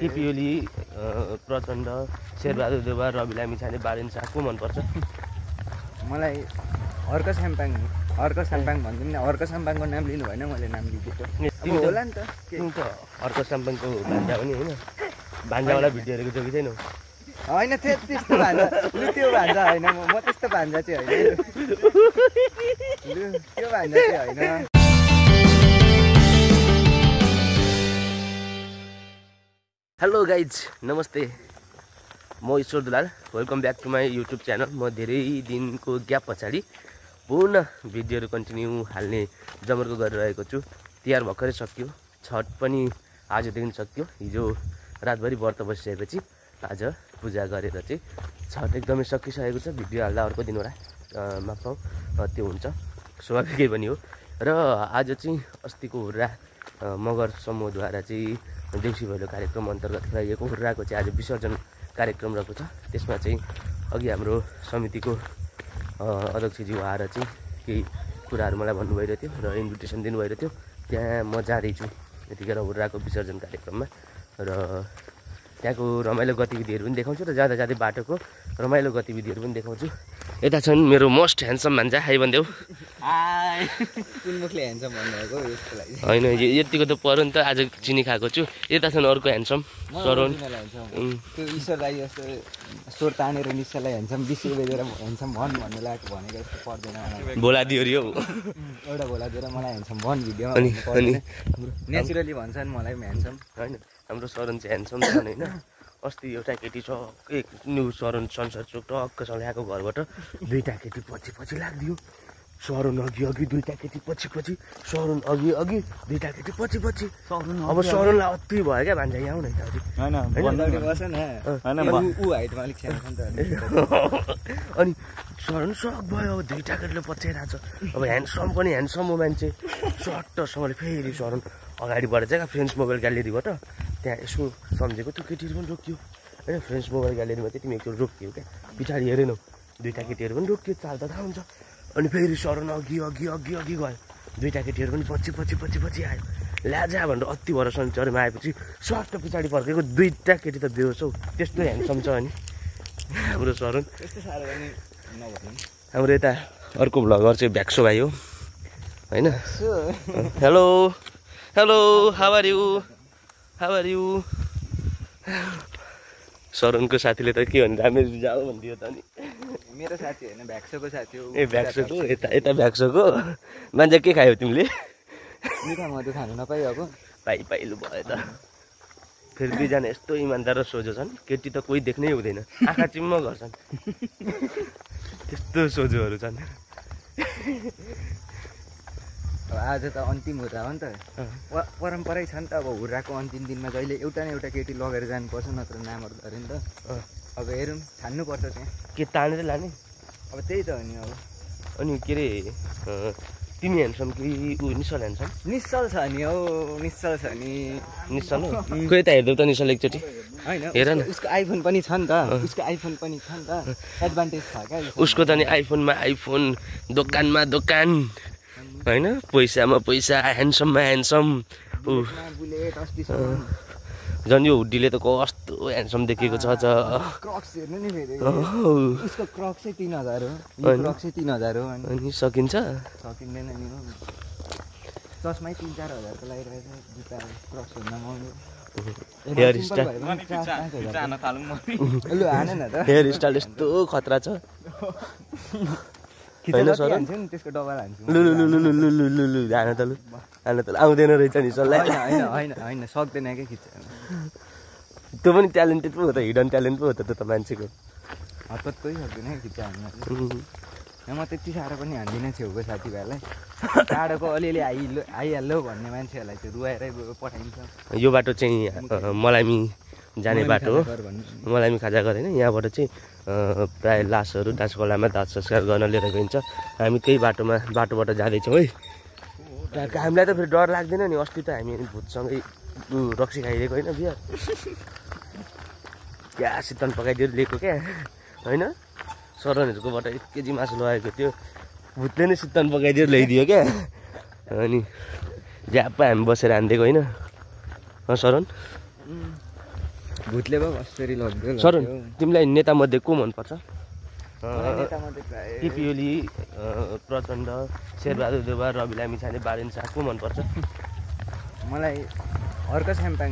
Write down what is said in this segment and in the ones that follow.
केपी ओली प्रचण्ड शेरबहादुर देवा रवि लामी छाने बारेन शाह को मनपर्छ? मलाई अर्क स्याम्पाङ अर्क स्याम्पाङ भनिदिउँ न अर्क स्याम्पाङको नाम लिनु भएन मैले नाम त- होला नि त अर्को साम्पाङको भान्जा पनि होइन। भान्जावाला भिडियो हेरेको थियो कि छैनौ? होइन त्यो त्यस्तो भान्जा लु त्यो भान्जा होइन म म त्यस्तो भान्जा चाहिँ होइन। त्यो भान्जा चाहिँ होइन। हेलो गाइज नमस्ते। म Ishwar Dulal welcome back to my YouTube channel म धेरै दिनको ग्याप पछाडि पुनः भिडियोहरू कन्टिन्यू हाल्ने जमर्को गरिरहेको छु। तिहार भर्खरै सकियो छठ पनि आजदेखि सकियो। हिजो रातभरि व्रत बसिसकेपछि आज पूजा गरेर चाहिँ छठ एकदमै सकिसकेको छ। भिडियो हाल्दा अर्को दिनवटा माफ त्यो हुन्छ। स्वाभाविकै पनि हो। र आज चाहिँ अस्तिको हुर्रा मगर समूहद्वारा चाहिँ देउसी भैलो कार्यक्रम अन्तर्गत खेलाइएको हुर्राको चाहिँ आज विसर्जन कार्यक्रम रहेको छ। त्यसमा चाहिँ अघि हाम्रो समितिको अध्यक्षज्यू आएर चाहिँ केही कुराहरू मलाई भन्नु भइरहेको थियो र इन्भिटेसन दिनुभइरहेको थियो। त्यहाँ म जाँदैछु यतिखेर हुर्राको विसर्जन कार्यक्रममा र त्यहाँको रमाइलो गतिविधिहरू पनि देखाउँछु र जाँदा जाँदै बाटोको रमाइलो गतिविधिहरू पनि देखाउँछु। यता छन् मेरो मोस्ट ह्यान्डसम भान्जा हाई भनिदेऊ। होइन यतिको त पऱ्यो नि त। आज चिनी खाएको छु। यता छन् अर्को ह्यान्डसम सरोन तानेर निश्चयलाई हेन्छौँ बिस रुपियाँ हेन्छौँ भन भन्नु लागेको भनेको जस्तो पर्दैन भोला दियोरी हौ। एउटा भोला दिएर मलाई हेन्छौँ भन भिडियोमा अनि नेचुरली भन्छन् मलाई पनि हेन्छौँ होइन। हाम्रो सरण चाहिँ ह्यान्डसम छन् होइन अस्ति एउटा केटी छ एक न्यु सरण संसार चोक टक्क सल्याएको घरबाट दुईवटा केटी पछि पछि लाग्दियो। सरण अघि अघि दुईवटा केटी पछि पछि सरण अघि अघि दुईवटा केटी पछि पछि। अब सरणलाई अति भयो क्या भान्जा यहाँ आउन अनि ऊ- ऊ हाइटमा अलिक सानो छ नि त अनि सरण सक भयो अब दुईवटा केटीले पछ्याइरहेको छ। अब ह्यान्डसम पनि ह्यान्डसम हो मान्छे सट्टसँगले फेरि सरण अगाडिबाट चाहिँ फ्रेन्ड्स मोबाइल ग्यालेरीबाट त्यहाँ यसो सम्झेको त्यो केटीहरू पनि रोकियो? होइन फ्रेन्ड्स मोबाइल ग्यालेरीमा चाहिँ तिमी एकचोटि रोकियो क्या? पछाडि हेरेनौ दुईवटा केटीहरू पनि रोकियो चाल त थाहा हुन्छ। अनि फेरि सरण अघि अघि अघि अघि गयो। दुईवटा केटीहरू पनि पछि पछि पछि पछि आयो। ल्याजा भनेर अति भएर सन्चरमा आएपछि सट्ट पछाडि फर्केको दुईवटा केटी त बेहोस हौ। त्यस्तो ह्यान्डसम छ अनि। हाम्रो नभन्नु हाम्रो यता अर्को भ्लगर चाहिँ भ्याक्सो भाइ हो। होइन? Hello. Hello how are you how are you सरणको साथीले त के भन्नु राम्ररी जाऊ भनिदियो त नि मेरो साथी होइन भ्याक्सोको साथी हो। ए भ्याक्सोको? यता यता भ्याक्सोको? मान्छे के खायो तिमीले? मिठा मधु खानु नपाइएको पाइ पाइलो भयो त। फेरि दुईजना यस्तो इमान्दार र सोझो छन् केटी त कोही देख्नै हुँदैन। आँखा चिम्म गर्छन्। त्यस्तो सोझोहरू छन्। आज त अन्तिम हुर्रा हो नि त। परम्परै छ नि त अब हुर्राको अन्तिम दिनमा जहिले एउटा न एउटा केटी लगेर जानुपर्छ नत्र नामहरू अरे नि त। अब हेरौँ छान्नुपर्छ त्यहाँ। के तानेर लाने? अब त्यही त हो नि अब। अनि के अरे तिमी ह्यान्डसम कि ऊ निश्चल ह्यान्डसम निश्चल छ नि हौ निश्चल छ नि। निश्चल हो? खोइ त हेरिदेऊ त निश्चल एकचोटि। होइन हेर न। उसको- आइफोन पनि छ नि त। उसको आइफोन पनि छ नि त। एडभान्टेज छ क्या। उसको त नि आइफोनमा आइफोन दोकानमा दोकान। होइन? पैसामा पैसा ह्यान्डसममा ह्यान्डसम ऊ झन् यो हुडीले त कस्तो ह्यान्डसम देखेको छ अनि। सकिन्छ? सकिँदैन हेयर स्टाइल यस्तो खतरा छ। त आउँदैन रहेछ नि सल्लाह होइन सक्दैन क्या त्यो पनि ट्यालेन्टेड पो हो त हिडन ट्यालेन्ट पो हो त त्यो त मान्छेको हतपत कोही सक्दैन क्या खिच्छ म त्यति साह्रो पनि हान्दिनँ छेउको साथीभाइलाई टाढोको अलिअलि आइलो आइहाल्यो भन्ने मान्छेहरूलाई त्यो रुवाएरै पठाइन्छ यो बाटो चाहिँ मलामी जाने बाटो हो मलामी खाजा गरेन यहाँबाट चाहिँ प्राय लासहरू दासकोलामा दास संस्कार गर्न लिएर गइन्छ। हामी त्यही बाटोमा बाटोबाट जाँदैछौँ है। हामीलाई त फेरि डर लाग्दैन नि। अस्ति त हामी भूतसँगै रक्सी खाइदिएको होइन बिहा। क्या शीतल पकाइदिएर लिएको क्या? होइन? सरनहरूकोबाट एक केजी मासु लगाएको थियो। भूतले नै शीतल पकाइदिएर ल्याइदियो क्या। अनि ज्याप्पा हामी बसेर हानिदिएको होइन। शरण भुतले कसरी लग्यो। सरुन तिमीलाई नेतामध्ये को मनपर्छ? टिपी ओली प्रचण्ड शेरबहादुर देवा रवि लामी छाने बारेन शाह को मनपर्छ? मलाई अर्क साम्पाङ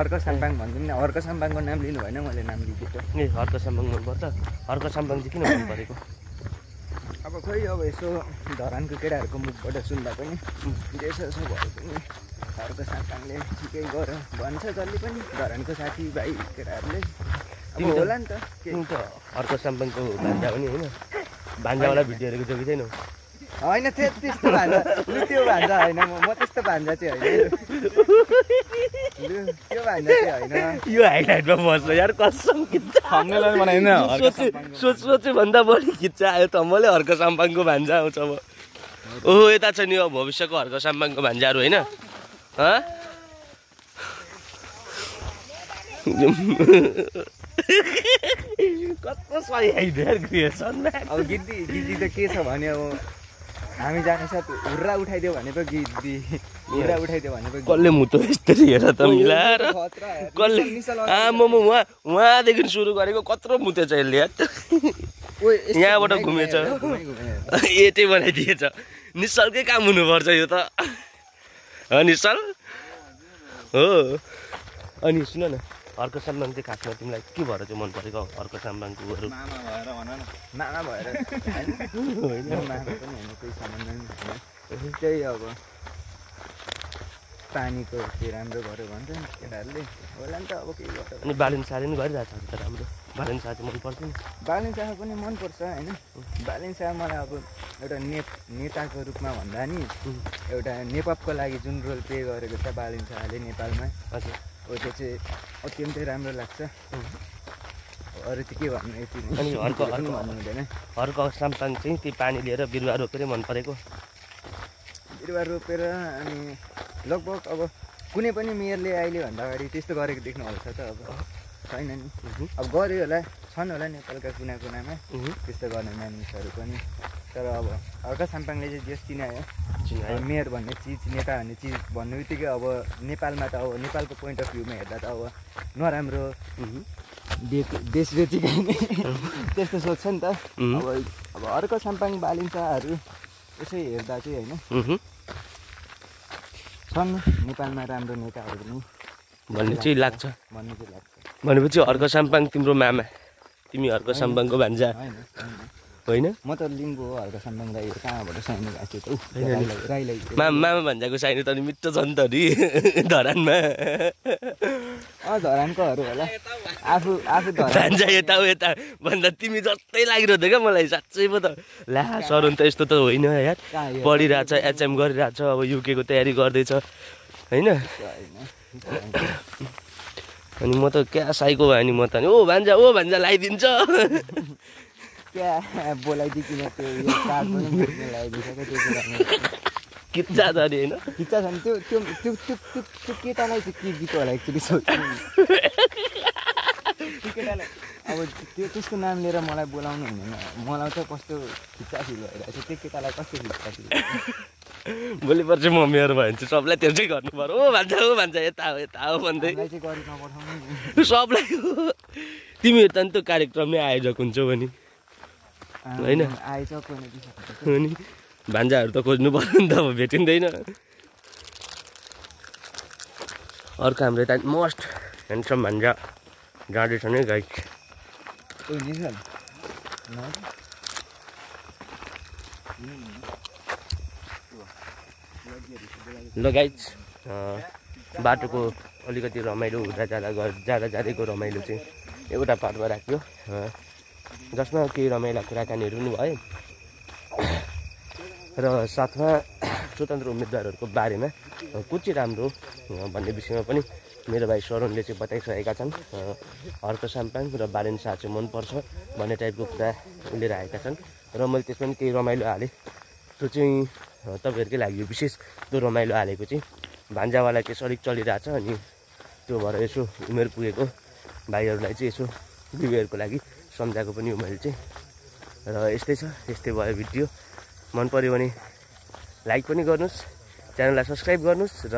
अर्क साम्पाङ भनिदिउँ न। अर्क साम्पाङको नाम लिनु भएन मैले नाम लिइदिएको ए हर्क साम्बाङ मनपर्छ? हर्क साम्बाङ चाहिँ किन मन परेको अब खोइ अब यसो धरानको केटाहरूको मुखबाट सुन्दा पनि यसो यसो भए पनि अर्क साम्पाङले ठिकै गर भन्छ जसले पनि धरानको साथीभाइ केटाहरूले। अब होला नि त के? तिमी त हर्क साम्बाङको भान्जा पनि होइन। भान्जावाला भिडियोहरू जोगी छैनौ होइन त्यो त्यस्तो भान्जा। लु त्यो भान्जा होइन म म त्यस्तो भान्जा चाहिँ होइन। त्यो भान्जा चाहिँ होइन। यो हाइलाइटमा बस्छ यार कसम खिच्छ? सोचे सोच सोचे भन्दा बढी खिच्छ। आयो त मैले हर्क साम्बाङको भान्जा आउँछ अब। ओहो यता छ नि अब भविष्यको हर्क साम्बाङको भान्जाहरू होइन? कस्तो सही आइडिया क्रिएसन अब गिद्दी गिद्दी त के छ भने अब हामी जाने साथ हुर्रा उठाइदियो भने पो गिद्दी हुर्रा उठाइदियो भने पो कसले मुतो यस्तरी हेर त मिलाएर। कसले लगाएर- आमामा उहाँ उहाँदेखि सुरु गरेको कत्रो यसले यार ओए, यस्तो यहाँबाट घुमेछ। एटै बनाइदिएछ निश्चलकै काम हुनुपर्छ यो त हो निश्चल हो। अनि सुन न हर्क साम्बाङ चाहिँ खासमा तिमीलाई के भएर चाहिँ मन परेको? साम्बाङकोहरू मामा भएर मामा छैन त्यही अब पानीको के राम्रो गर्यो भन्छ नि केटाहरूले। होला नि त अब केही गर्छ। अनि बालिन साले पनि गरिरहेको छ त राम्रो। बालिन साह चाहिँ मन पर्छ नि। बालिन शाह पनि मनपर्छ होइन। बालिन शाह मलाई अब एउटा ने नेताको रूपमा भन्दा नि एउटा नेपको लागि जुन रोल प्ले गरेको छ बालिन शाहले नेपालमा। हजुर। हो त्यो चाहिँ अत्यन्तै राम्रो लाग्छ। अरू चाहिँ के भन्नु यति। अनि पनि अर्को- भन्नु हुँदैन। हर्क साम्बाङ चाहिँ त्यो पानी लिएर बिरुवा रोपेरै मन परेको। बिरुवा रोपेर अनि लगभग अब कुनै पनि मेयरले अहिले भन्दा अगाडि त्यस्तो गरेको देख्नु होला त अब। छैन नि। अब गऱ्यो होला छन् होला नेपालका कुना कुनामा। त्यस्तो गर्ने मानिसहरू पनि। तर अब हर्का साम्पाङले चाहिँ जस चिनायो। मेयर भन्ने चिज नेता भन्ने चिज भन्ने बित्तिकै अब नेपालमा त अब नेपालको पोइन्ट अफ भ्यूमा हेर्दा त अब नराम्रो देश देश बेचिखाने त्यस्तो सोध्छ नि त। अब अब अर्को साम्पाङ बालिन्चाहरू यसै हेर्दा चाहिँ होइन। छन् नेपालमा राम्रो नेताहरू पनि। भन्ने चाहिँ लाग्छ। भन्ने चाहिँ लाग्छ। भनेपछि हर्क साम्पाङ तिम्रो मामा। तिमी हर्क साम्पाङको भान्जा। होइन? म त लिम्बू हो हल्का राई कहाँबाट साइनो गएको त। राईलाई मामा मामा भान्जाको साइनो त अनि मिठो छ नि त नि धरानमा। अँ धरानकोहरू होला। आफू आफू धरान भान्जा यता यता। भन्दा तिमी जस्तै लागिरहेको थियो क्या मलाई साँच्चै पो त। ला सरुन त यस्तो त होइन यार? पढिरहेछ एचएम गरिरहेछ अब युकेको तयारी गर्दैछ होइन। अनि म त क्या साइको भयो नि म त ओ भान्जा ओ भान्जा लगाइदिन्छ क्या बोलाइदिइकन त्यो यो कार्ड पनि त्यो कुरामा किच्चा छ नि होइन खिच्चा छ भने त्यो त्यो त्यो त्यो त्यो त्यो केटालाई चाहिँ के गीत होला एक्चुली त्यो केटालाई अब त्यो त्यसको नाम लिएर मलाई बोलाउनु हुँदैन मलाई चाहिँ कस्तो खिच्चा फिल भइरहेको छ त्यो केटालाई कस्तो खिच्चा फिल भोलि पर्सि म मेरो भयो भने चाहिँ सबलाई त्यो चाहिँ गर्नु पर्यो ओ भान्जा ओ भान्जा यता हो यता हो भन्दै नि। सबलाई हो तिमीहरू त नि त्यो कार्यक्रम नै आयोजक हुन्छौ भने होइन। अनि भान्जाहरू त खोज्नु पर्यो नि त अब भेटिँदैन। अर्को हाम्रो यता मोस्ट ह्यान्डसम भान्जा जाँदैछ नै निकाल ल गाइज बाटोको अलिकति रमाइलो हुँदा जाँदा जाँदा जाँदैको रमाइलो चाहिँ एउटा पार्टमा राख्यो। जसमा केही रमाइला कुराकानीहरू पनि भयो। र साथमा स्वतन्त्र उम्मेदवारहरूको बारेमा अँ, को चाहिँ राम्रो भन्ने विषयमा पनि मेरो भाइ सरोनले चाहिँ बताइसकेका छन्। हर्क साम्पाङ र बारेन शाह चाहिँ मनपर्छ भन्ने टाइपको कुरा लिएर आएका छन्। र मैले त्यसमा पनि केही रमाइलो हालेँ। त्यो चाहिँ तपाईँहरूकै लागि विशेष त्यो रमाइलो हालेको चाहिँ भान्जावाला केस अलिक चलिरहेछ अनि त्यो भएर यसो उमेर पुगेको भाइहरूलाई चाहिँ यसो बिहेको लागि सम्झाएको पनि हो मैले चाहिँ। र यस्तै छ यस्तै भयो भिडियो। मन पऱ्यो भने लाइक पनि गर्नुहोस् च्यानललाई सब्सक्राइब गर्नुहोस् र